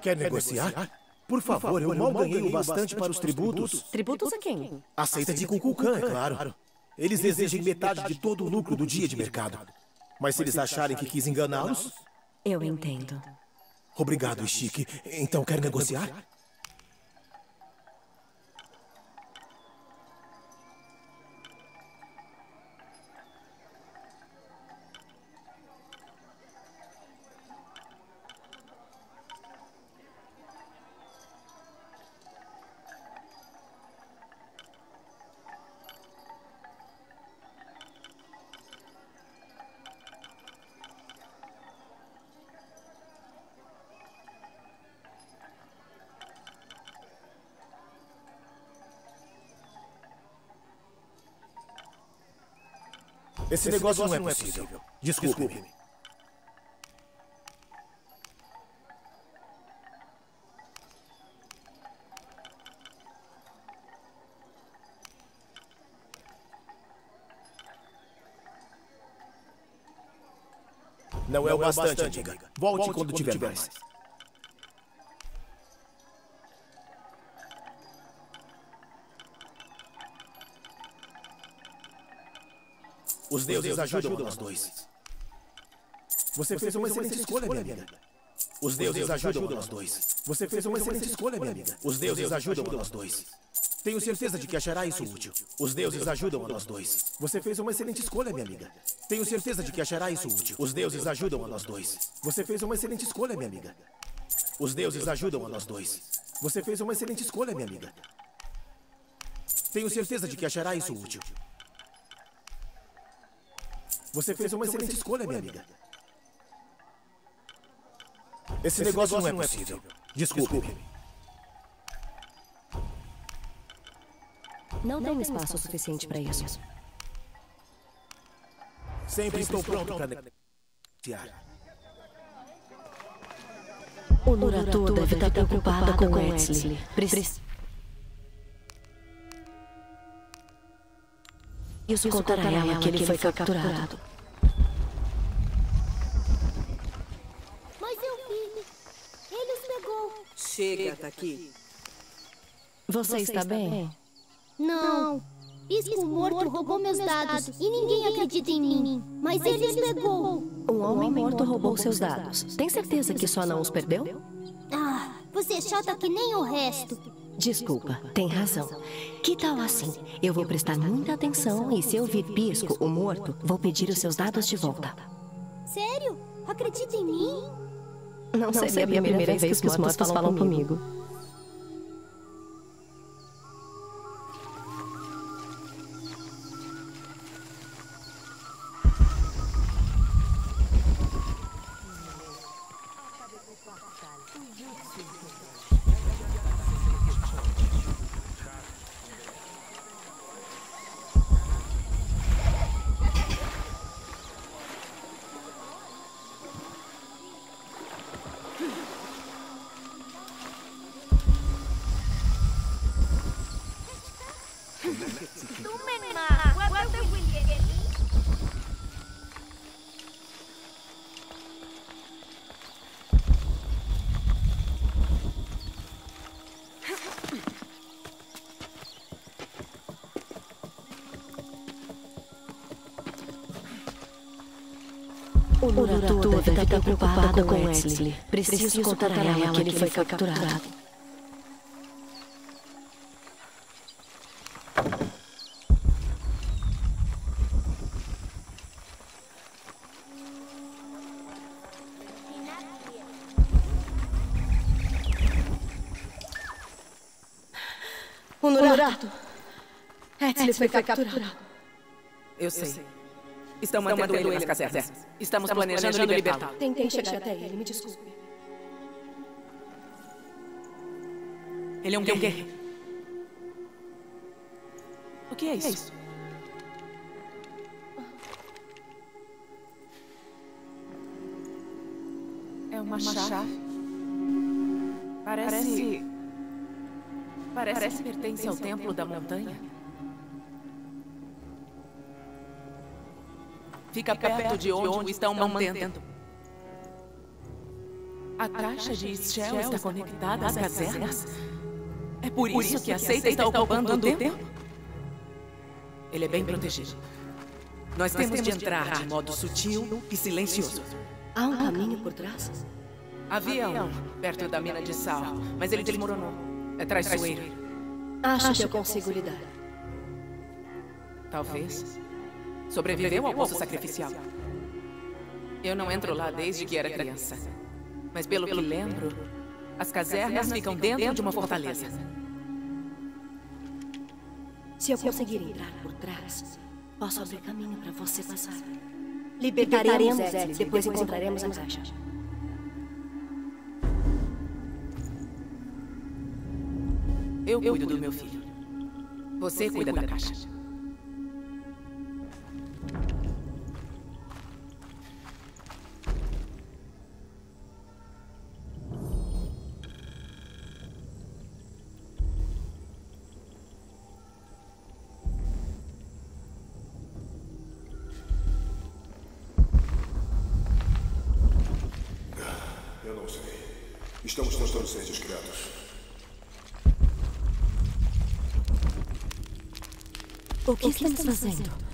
Quer negociar? Por favor, eu mal ganhei o bastante para os tributos. Tributos a quem? A seita de Kukulkan, é claro. Eles exigem metade de todo o lucro do dia de mercado. Mas se eles acharem que quis enganá-los... Eu entendo. Obrigado, Chique. Então quer negociar? Esse negócio não é possível. Desculpe-me. Não é o bastante, amiga. Volte quando tiver mais. Os deuses ajudam a nós dois. Você fez uma excelente escolha, minha amiga. Os deuses ajudam a nós dois. Você fez uma excelente escolha, minha amiga. Os deuses ajudam a nós dois. Tenho certeza de que achará isso útil. Os deuses ajudam a nós dois. Você fez uma excelente escolha, minha amiga. Tenho certeza de que achará isso útil. Os deuses ajudam a nós dois. Você fez uma excelente escolha, minha amiga. Os deuses ajudam a nós dois. Você fez uma excelente escolha, minha amiga. Tenho certeza de que achará isso útil. Você fez uma excelente escolha, minha amiga. Esse negócio não é possível. Desculpe-me. Não tenho espaço suficiente para isso. Sempre estou pronto para negociar. O Nuratu deve estar preocupada com o Wesley. Preciso Isso contar a ela que ele foi capturado. Mas eu vi. Ele os pegou. Chega daqui. Você está bem? Não. Isco morto roubou meus dados e ninguém acredita em mim. Mas ele os pegou. Um homem morto roubou seus dados. Tem certeza que só não os perdeu? Ah, você é chata que nem o resto. Desculpa, tem razão. Que tal assim? Eu vou prestar muita atenção e se eu vir Pisco, o morto, vou pedir os seus dados de volta. Sério? Acredita em mim? Não, seria a primeira, vez, que os mortos falam comigo. O Luratu deve estar preocupado com Wesley. Preciso contar a ela que ele foi capturado. O Nurato. Wesley foi capturado. Eu sei. Estão mantendo ele nas casernas. Estamos planejando libertá-lo. Tentei chegar até ele, me desculpe. Ele é um guerreiro. O que é isso? É uma chave. Parece. Parece que pertence ao templo da montanha. Fica perto de onde o estão mantendo. A caixa de Ischel está conectada às casernas. É por isso que a seita está ocupando o templo? Ele é bem protegido. Nós temos de entrar de modo sutil e silencioso. Há um caminho por trás? Havia um perto da mina de sal, mas ele desmoronou. É traiçoeiro. Acho que eu consigo lidar. Talvez. Sobreviveu ao poço sacrificial. Eu não entro lá desde que era criança. Mas pelo que lembro, as casernas ficam dentro de uma fortaleza. Se eu conseguir entrar por trás, posso abrir caminho para você passar. Libertaremos Wesley, depois encontraremos a caixa. Eu cuido do meu filho. Você cuida da caixa. O que estamos fazendo? O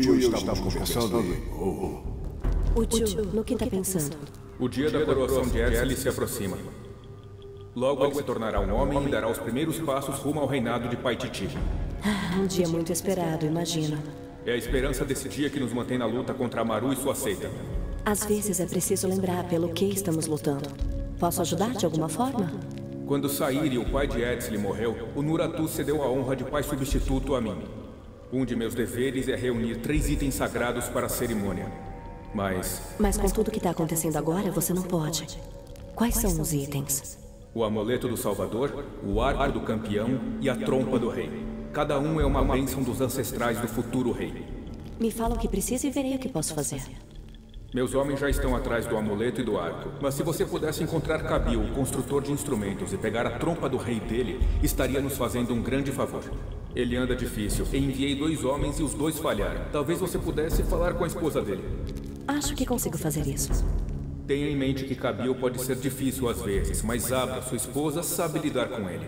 Tio e eu estávamos conversando e... Oh, O tio, no que tá pensando? O dia da coroação de Ercele se aproxima. Logo ele se tornará um homem e dará os primeiros passos rumo ao reinado de Paititi. Ah, um dia muito esperado, imagino. É a esperança desse dia que nos mantém na luta contra Amaru e sua seita. Às vezes é preciso lembrar pelo que estamos lutando. Posso ajudar de alguma forma? Quando Sair e o pai de Edsli morreu, o Nuratu cedeu a honra de pai substituto a mim. Um de meus deveres é reunir três itens sagrados para a cerimônia. Mas Mas com tudo que tá acontecendo agora, você não pode. Quais são os itens? o amuleto do Salvador, o arco do campeão e a trompa do rei. Cada um é uma bênção dos ancestrais do futuro rei. Me fala o que precisa e verei o que posso fazer. Meus homens já estão atrás do amuleto e do arco. Mas se você pudesse encontrar Kabil, o construtor de instrumentos, e pegar a trompa do rei dele, estaria nos fazendo um grande favor. Ele anda difícil. Enviei dois homens e os dois falharam. Talvez você pudesse falar com a esposa dele. Acho que consigo fazer isso. Tenha em mente que Kabil pode ser difícil às vezes, mas Abra, sua esposa, sabe lidar com ele.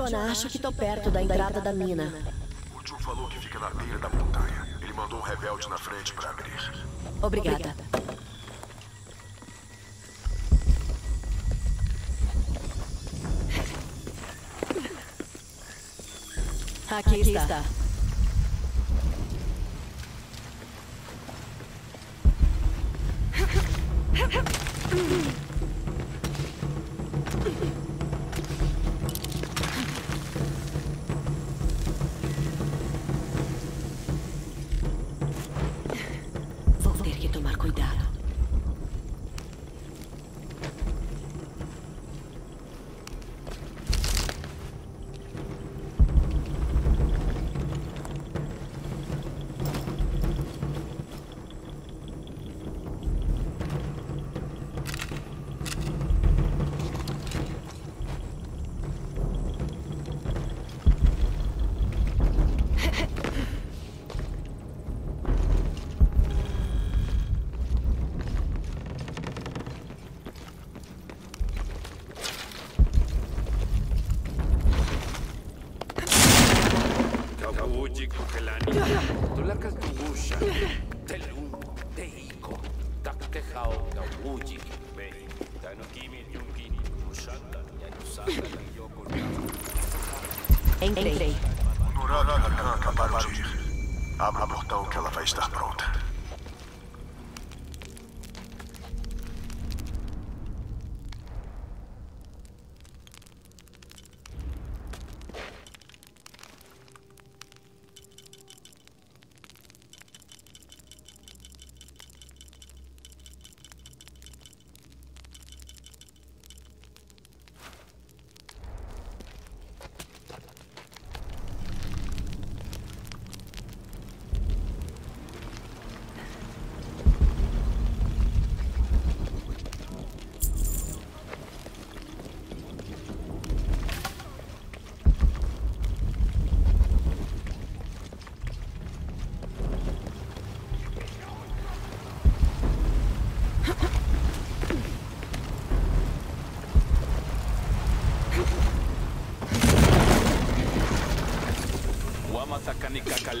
Jonah, acho que tô perto da entrada da mina. O tio falou que fica na beira da montanha. Ele mandou um rebelde na frente para abrir. Obrigada. Aqui, está. Vou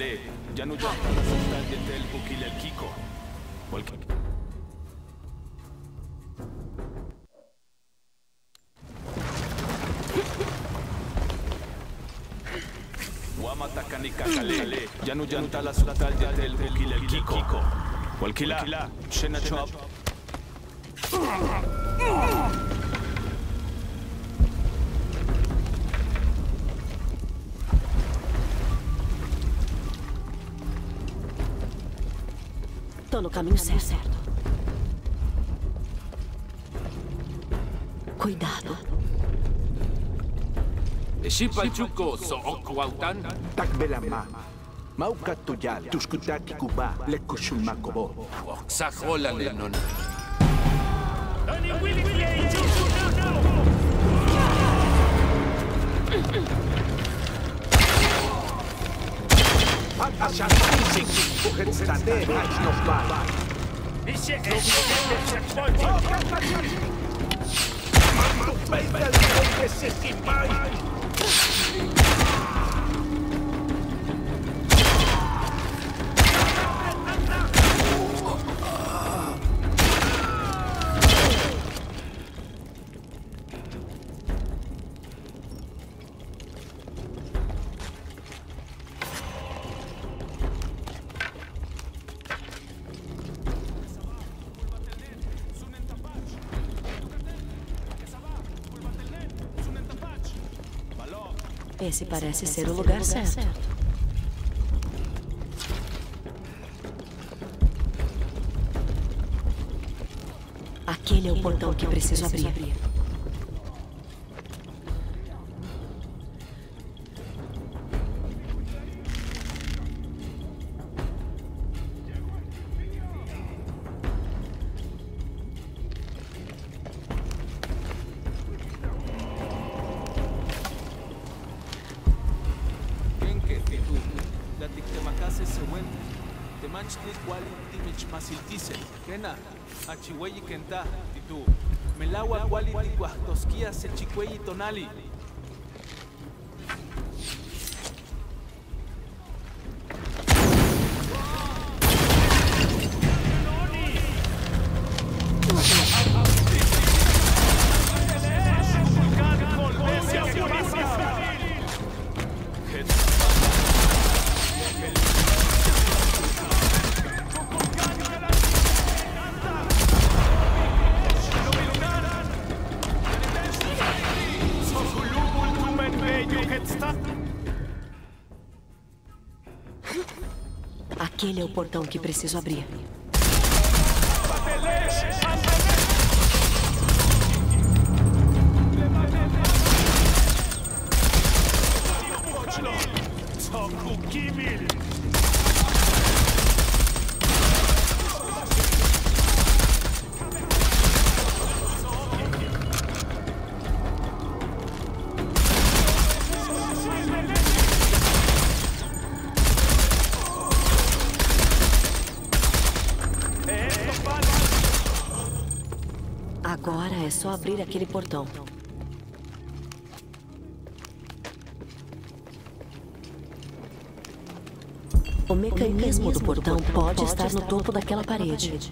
Malé, ya no llamo a la central de Tel Bukil el Kiko. Guamata canica calé, ya no llanta la central de Tel Bukil el Kiko. Walkila, Shena caminho certo. Cuidado. Shipachuko so okwautan. Takbelama. Mauka tuyal, tuskutaki kuba, lekushulmakobo. Sajola lenon. Akashatisik, uhetstade, hajnofba. Mando peita, necessitai. Esse parece ser o lugar certo. Aquele é o portão que preciso abrir. Manali portão que preciso abrir. Abrir aquele portão. O mecanismo do portão pode estar no topo daquela parede.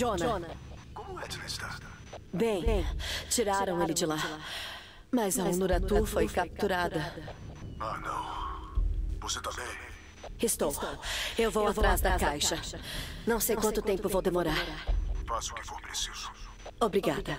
Jonah. Como Wesley está? Bem, tiraram ele de lá. Mas a Unuratu foi capturada. Ah, não. Você tá bem? Estou. Eu vou atrás da caixa. Não sei quanto tempo vou demorar. Faça o que for preciso. Obrigada.